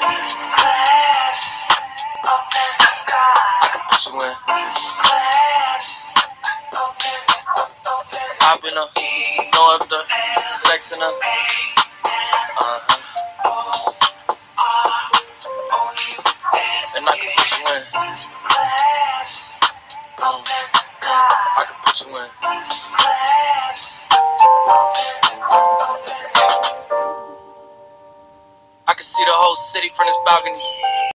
I can put you in. I can put you in. I've been a know of the sex in her. Uh huh. And I can put you in. I can put you in. I can see the whole city from this balcony.